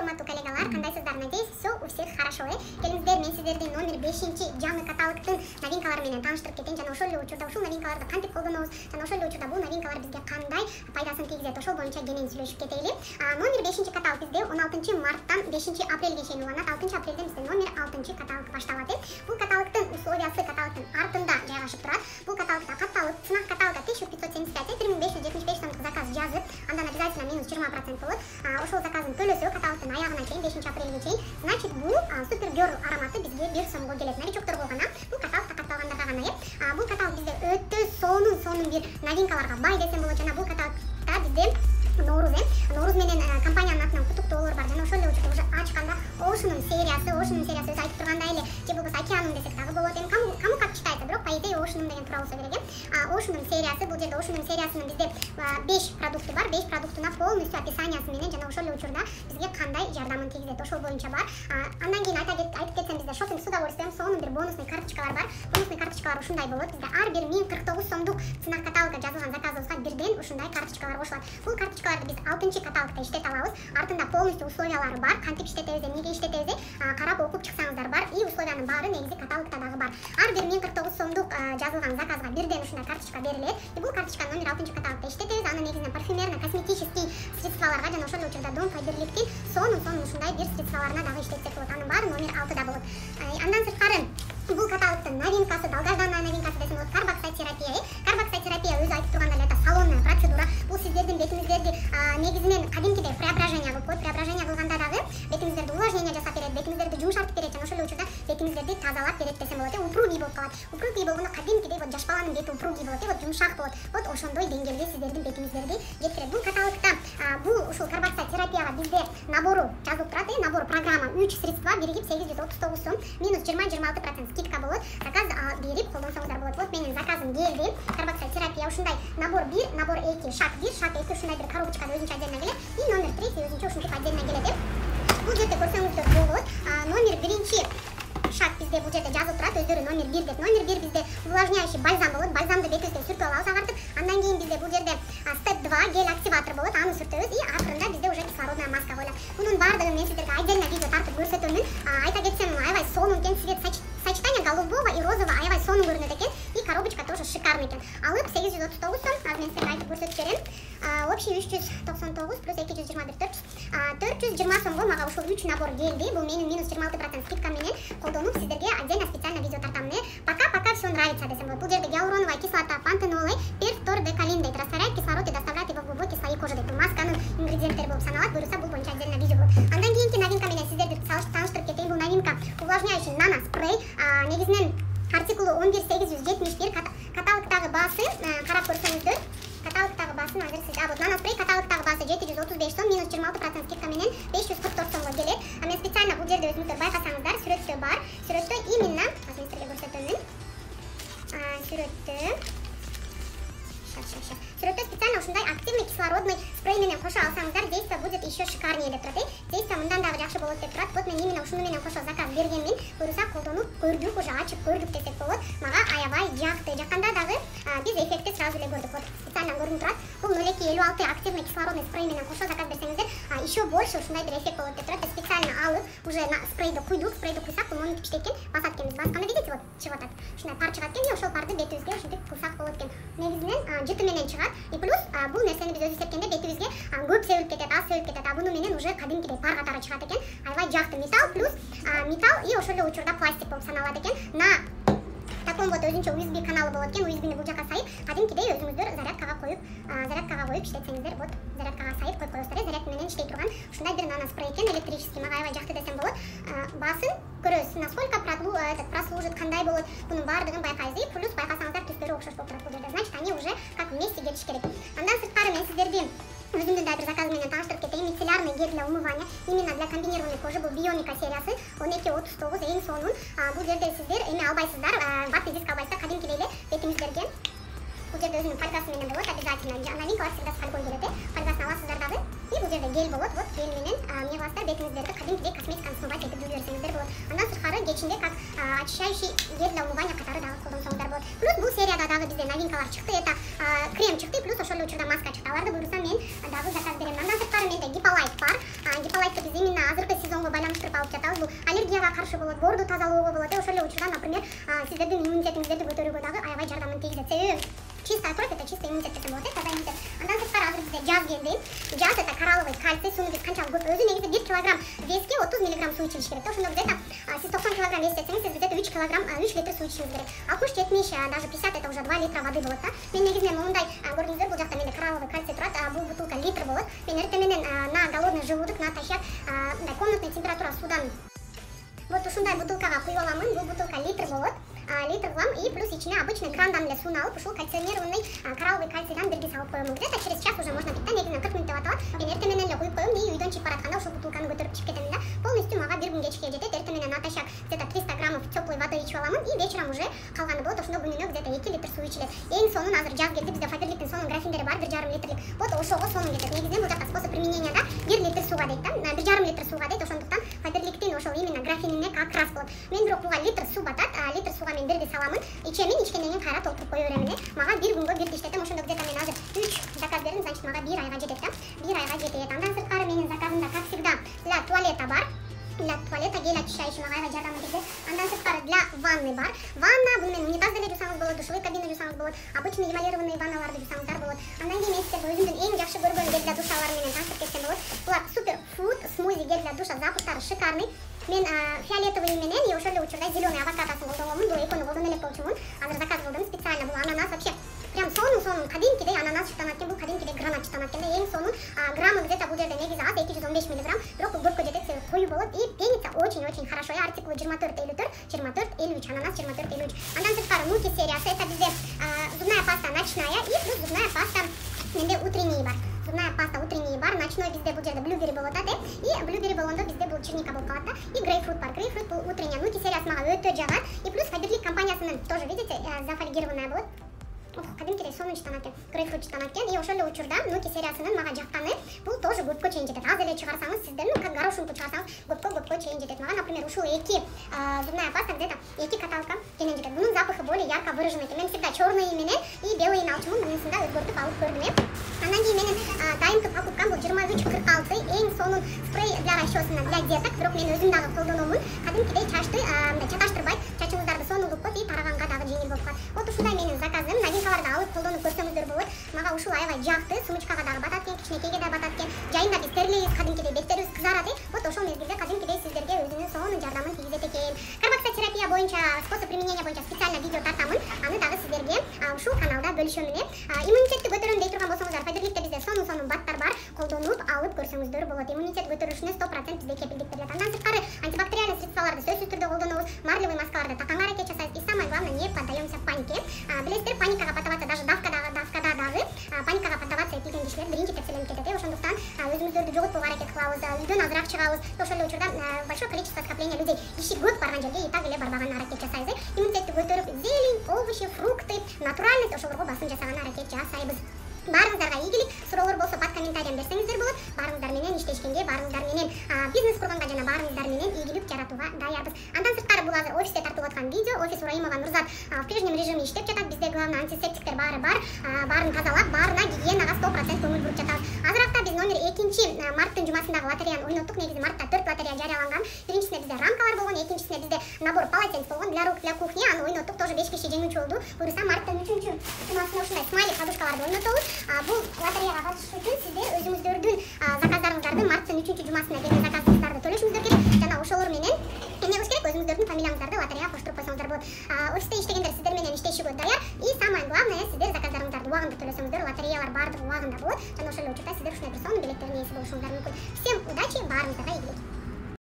урматтуу коллегалар. Кандайсыздар надеюсь все у всех хорошо. Э келиңиздер мен сиздерди номер бешинчи жаңы каталогдун новинкалары менен тааныштырып кетейин жана ошол эле учурда ушул новинкаларды кантип колдонобуз жана ошол эле учурда бул новинкалар бизге кандай пайдасын тийгизет ошол боюнча кенен сүйлөшүп кетели номер бешинчи каталог бизде он алтынчы марттан бешинчи апрелге чейин уланат алтынчы апрелден бизде номер алтынчы каталог башталат э бул каталогдун условиясы каталогдун артында жайгашып турат бул каталогдо катталып сынак каталогга тысяча пятьсот семьдесят пять. Бир миң беш жүз жетимиш беш сомдук заказ жазып андан обязательно минус жыйырма процент болот ошол заказын төлөсө каталогдун аягына чейин бешинчи апрелге чейин значит бул супер герл ароматы бизге бир сомго келет. Новичокторго гана бул каталог катталгандарга гана э бул каталог бизде өтө сонун сонун бир новинкаларга бай десем болот жана бул болсо керек э ошунун сериясы бул жерде ошунун сериясынын бизде беш продукты бар беш продуктуна полностью описаниясы менен жана ошол эле учурда бизге кандай жардамын тийгизет ошол боюнча бар андан кийин айтып кетсем бизде шопинг с удовольствием сонун бир бонусный карточкалар бар бонусный карточкалар ушундай болот бизде ар бир миң кырк тогуз сомдук сынак каталогга жазылган бирден ушундай карточкалар кошулат бул карточкаларды биз алтынчы каталогдо иштете алабыз артында полностью условиялары бар. Кантип иштетебиз эмнеге иштетебиз карап окуп чыксаңыздар бар. И условиянын баары негизи каталогдо дагы бар. Ар бир миң кырк тогуз сомдук жазылган заказга бирден ушундай карточка берилет и бул карточканы номер алтынчы каталогдо иштетебиз аны негизинен парфюмерно косметический средстволорго жана ошол эле учурда дом фаберликтин сонун сонун ушундай бир средстволоруна дагы иштетсек болот анын баары номер алтыда болот. Негизинен кадимкидей преображение кылып коет преображение кылганда дагы бетиңиздерди увлажнение жасап берет бетиңиздерди жумшартып берет жана ошол эле учурда бетиңиздерди тазалап берет десем болот э упругий болуп калат упругий болгондо кадимкидей вот жаш баланын бети упругий болот вот жумшак болот вот ошондой деңгээлде сиздердин бетиңиздерди жеткирет бул каталогдо бул ушул карбоксай терапияга бизде набору жазылып турат набор программа үч средства биригип сегиз жүз отуз тогуз сом минус жыйырма жыйырма алты процент. Скидка болот заказ берип колдонсоңуздар болот вот менин заказым келди карбоксай терапия. Ушундай набор бир набор эки шаг бир шаг эки ушундай бир коробочкада өзүнчө отдельно келет и номер третий өзүнчө ушинтип отдельно келет э бул жерде көрсөңүздөр болот номер биринчи шаг бизде бул жерде жазылып турат өздөрү номер бир деп номер бир бизде увлажняющий бальзам болот бальзамды бетибизге сүртүп алабыз агартып андан кийин бизде бул жерде степ два гель активатор болот аны сүртөбүз и акырында бизде уже кислородная маска коюлат мунун баардыгын мен сиздерге отдельно видео тартып көрсөтөмүн айта кетсем аябай сонун экен цвет сочетание голубого и розового аябай сонун көрүнөт экен и коробочка тоже шикарный экен алып сегиз жүз отуз тогуз сом. Азыр мен сиздерге айтып көрсөтүп берем общий үч жүз токсон тогуз плюс эки жүз жыйырма бир төрт төрт жүз жыйырма сомго мага ушул үч набор келди бул менин минус жыйырма алты процент скидка менен колдонуп сиздерге отдельно специально видео тартамын э пока пока все нравится десем болот бул жерде гиалуроновая кислота пантенол перфтор декалин дейт растворяет кислород и доставляет его в глубокие слои кожи дейт бул масканын ингредиенттери болуп саналат буюрса бул боюнча отдельно видео болот андан кийинки новинка менен сиздерди тааныштырып кетейин бул новинка увлажняющий нано спрей негизинен артикулу он бир сегиз жүз жетимиш бир каталогдагы баасы карап көрсөңүздөр каталогдагы нано спрей каталогдагы баасы жети жүз отуз беш сом минус жыйырма алты процент скидка менен беш жүз кырк төрт сомго келет а мен специально бул жерде өзүңүздөр байкасаңыздар сүрөттө бар сүрөттө именно мен силерге көрсөтөмүн сүрөттө сүрөттө специально ушундай активный кислородный спрей менен кошо алсаңыздар действие будет еще шикарнее деп турат э действие мындан дагы жакшы болот деп турат вот мен именно ушуну менен кошо заказ бергенмин буюрса колдонуп көрдүк уже ачып көрдүк десек болот мага аябай жакты жакканда дагы биз эффектти сразу эле көрдүк вот специально көрүнүп турат бул ноль эки элүү алты активный кислородный спрей менен кошо заказ берсеңиздер еще больше ушундай бир эффект болот деп турат биз специально алып уже куйдук спрейди куйсак бул монитип иштейт экен басат экенбиз басканда видите вот чыгып атат ушундай пар чыгат экен и ошол парды бетибизге ушинтип кылсак болот экен негизинен жыты менен чыгат и плюс бул нерсени биз өзү сепкенде бетибизге көп себилип кетет аз себилип кетет а буну менен уже кадимкидей пар катары чыгат экен аябай жакты металл плюс металл и ошол эле учурда пластик болуп саналат экен на таком вот өзүнчө usb каналы болот экен usbни бул жака сайып кадимкидей өзүңүздөр зарядкага коюп зарядкага коюп иштетсеңиздер вот зарядкага сайып коюп коесуздар э заряд менен иштей турган ушундай бир нано спрей экен электрический мага аябай жакты десем болот баасын көрөбүз насколько этот прослужит кандай болот бунун баардыгын байкайбыз и плюс байкасаңыздар түстөрү окшош болуп турат бул жерде значит они уже как вместе кетиш керек андан сырткары мен сиздерди өзүмдүн дагы бир заказым менен тааныштырып гель для умывания именно для комбинированной кожи бул биомика сериясы он эки отуз тогуз эң сонун бул жерде сиздер эме албайсыздар ватный диск албайсыздар эле бетиңиздерге бул жерде өзүнүн фольгасы менен болот обязательно новинкалар всегда с фольгой келет э фольгасын аласыздар дагы и бул жерде гель болот вот гель менен эмне кыласыздар бетиңиздерди кадимкидей косметиканы смывать этип жууп жиберсеңиздер болот андан сырткары кечинде как очищающий гель для умывания катары дагы колдонсоңуздар болот плюс бул серияда дагы бизде новинкалар чыкты это крем чыкты плюс ошол эле учурда маска чыкты аларды буюрса мен дагы заказ берем андан сырткары менде гиполайт бар гиполайтты биз именно азыр алып жатабыз бул аллергияга каршы болот боорду тазалоого болот ошол эле учурда например сиздердин иммунитетиңиздерди көтөрүүгө дагы аябай жардамын тийгизет себеби чистая кровь это чистый иммунитет десем болот э таза иммунитет андан сырткары азыр бизде жаз келди коралловый кальций биз канчалык көп өзү негизи бир килограмм веске отуз миллиграмм суу ичилиш керек да ошондо где то сиз токсон килограмм вес десеңиз сиз где то үч килограмм үч литр суу ичишиңиз керек алтымыш жетимиш даже пятьдесят это уже два литра воды болот да мен негизинен моундай көрдүңүздөр бул жакта менде коралловый кальций турат бул бутылка литр болот мен эртең менен на голодный желудок натощак мындай комнатный температура суудан вот ушундай бутылкага куюп аламын бул бутылка литр болот литр вам и плюс ячмя. Обычно грандан для суна алып ушул кальционированный коралловый кальцийдан бирге салып коемун. Где-то через час уже можно биттен эгине 40 деп аталат. Мен эртең менен эле куюп коем, и үйдөн чыгып баратканда ушул бутылканы көтөрүп ичип кетем да. Полностью мага бир күнгө чейин жетет. Эртең менен натощак где-то 300 граммов теплой воды ичип аламын и вечером уже калганы болот. Ошондо күнүнө где-то 2 литр суу ичилет. Эң сонун азыр жаз келди, бизде фаберликтин сонун графиндери бар 1,5 литрlik. Вот ошого сонун кетет. Негизинен бул жакта способ применения да 1 литр суга дейт да. 1,5 суу батат литр сууга мен бирди саламын ичемин ичкенден кийин кайра толтуруп кое беремин э мага бир күнгө бирди иштетем ошондо где то мен азыр үч заказ бердим значит мага бир айга жетет да бир айга жетет андан сырткары менин заказымда как всегда для туалета бар для туалета гель очищающий мага аябай жардам тийгизет андан сырткары для ванны бар ванна бул менен унитаз деле жуусаңыз болот душевой кабина жуусаңыз болот обычный эмалированный ванналарды жуусаңыздар болот андан кийин мен сиздерге өзүмдүн эң жакшы көргөн гель для душаларым менен тааныштырып кетсем болот булар супер фуд смузи гель для душа запустары шикарный мен фиолетовый менен и ошол эле учурда зеленый авокадосын колдонгонмун бул экөөнү колдоно элек болчумун азыр заказ кылдым специально бул ананас вообще прям сонун сонун кадимкидей ананас жыттанат экен бул кадимкидей гранат жыттанат экен да эң сонун граммы где то бул жерде негизи аз эки жүз он беш миллиграмм бирок бул көпкө жетет себеби кою болот и пенится очень очень хорошо и артиклы жыйырма төрт элүү төрт жыйырма төрт элүү үч ананас жыйырма төрт элүү үч андан сырткары нуки сериясы это бизде зубная паста ночная и плюс зубная паста менде утренний бар зубная паста утренний бар ночной бизде бул жерде блюбери болуп атат э и блюбери болгондо бизде бул черника болуп калат да и грейпфрут бар грейпфрут бул утренняя нуки сериясы мага өтө жагат и плюс фаберлик компаниясынын тоже видите зафольгированная болот кадимкидей сонун жыттанат экен грейпфрут жыттанат экен и ошол учурда нуки сериясынын мага жакканы бул тоже көпкө чейин жетет аз эле чыгарсаңыз сиздер ну как горошинку чыгарсаңыз көпкө көпкө чейин жетет мага например ушул эки зубная паста где то эки каталка кенен жетет бунун запахы более ярко выраженный экен мен всегда черный менен и белыйын алчумун мунусун да өзгөртүп алып көрдүм э андан кийин менин дайымкы покупкам бул жыйырма үч кырк алты эң сонун спрей для расчесана для деток бирок мен өзүм дагы колдономун кадимкидей чачты мындай чаташтырбайт чачыңыздарды сонун кылып и тараганга дагы жеңил болуп калат вот ушундай менин заказым новинкаларды алып колдонуп көрсөңүздөр болот мага ушул аябай жакты сумочкага способ применения боюнча специально видео тартамын аны дагы сиздерге ушул каналда бөлүшөмүн э иммунитетти көтөрөм дей турган болсоңуздар фаберликте бизде сонун сонун баттар бар колдонуп алып көрсөңүздөр болот иммунитет көтөрүшүнө сто процент бизде кепилдик берилет андан сырткары антибактериальный средстволорду сөзсүз түрдө колдонобуз марлевый маскаларды таканга аракет жасайбыз и самое главное не поддаемся панике билесиздер паникага үйдөн азыраак чыгабыз ошол эле учурда большое количество скопления людей. Иши көп барган жерге и так эле барбаганга аракет жасайбыз э. Иммунитетти көтөрүп зелень овощи фрукты натуральность ошолорго басым жасаганга аракет жасайбыз баарыңыздарга ийгилик суроолор болсо под комментариям берсеңиздер болот баарыңыздар менен иштешкенге баарыңыздар менен бизнес курганга жана баарыңыздар менен ийгилик жаратууга даярбыз андан сырткары бул азыр офисте тартылып аткан видео офис ураимова нурзат в прежнем режиме иштеп жатат бизде главный антисептиктер баары бар баарын тазалап баарына гигиенага сто процент көңүл буруп жатабыз экинчи марттын жумасындагы лотереяны ойноттук негизи мартта төрт лотерея жарыяланган биринчисине бизде рамкалар болгон экинчисине бизде набор полотенец болгон для рук для кухни аны ойноттук тоже беш киши жеңүүчү болду буюрса марттын үчүнчү жумасына ушундай смайлик подушкаларды ойнотобуз бул лотереяга катышыш үчүн сиздер өзүңүздөрдүн заказдарыңыздарды марттын үчүнчү жумасына келген заказыңыздарды төлөшүңүздөр керек жана ошолор менен эмне кылыш керек өзүңүздөрдүн фамилияңыздарды лотереяга коштуруп койсоңуздар болот офисте иштегендер сиздер менен иштешүүгө даяр и самое главное сиздер заказдарыңыздарды убагында төлөсөңүздөр лотереялар баардыгы убагында болот жана ошол учурда сиздер ушундай бир сонун билеттердин ээси болушуңуздар мүмкүн всем удачи баарыңыздарга ийгилик